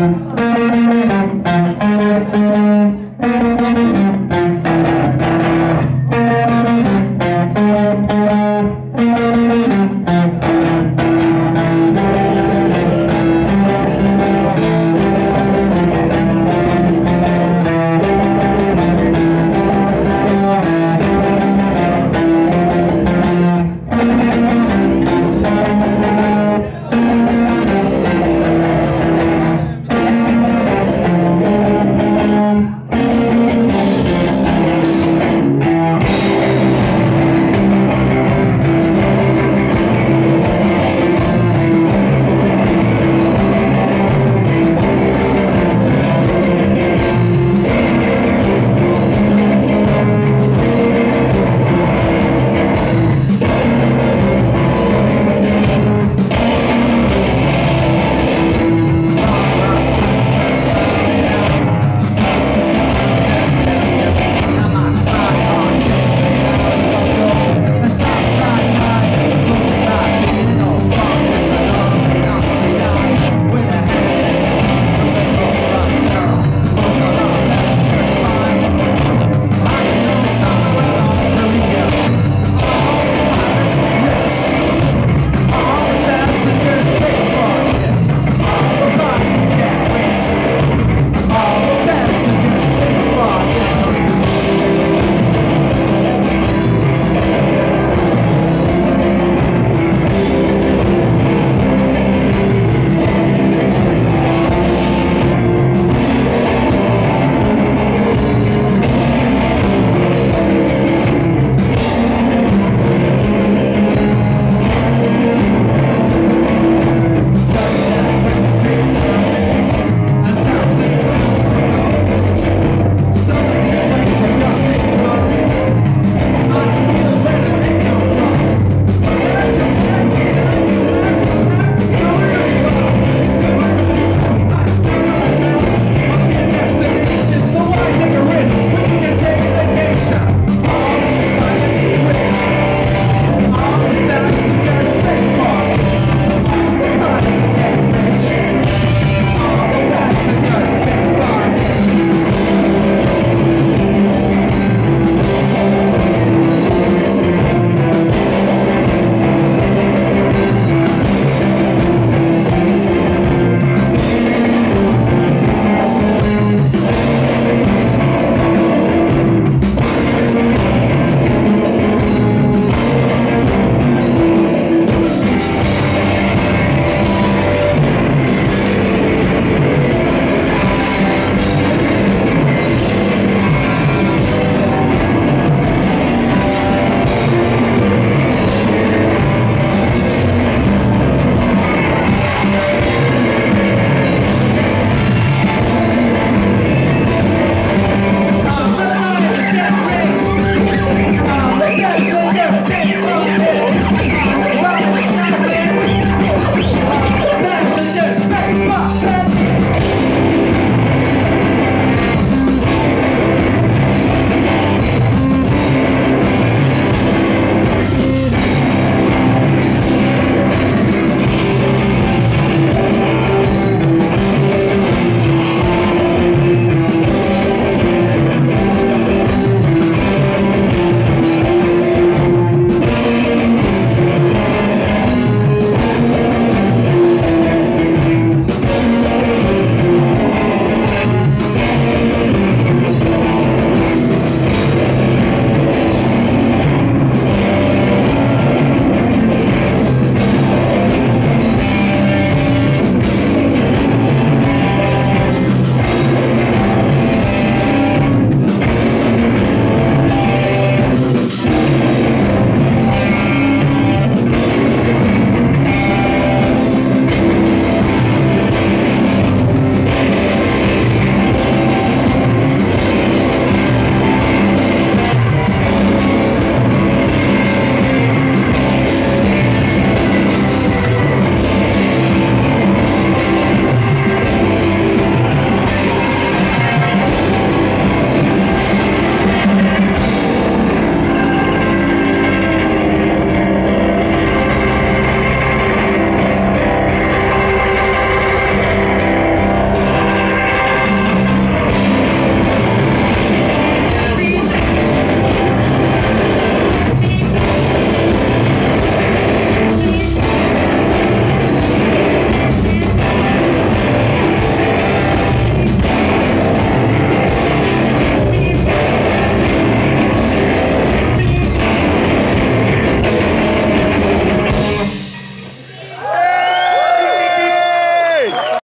Amen.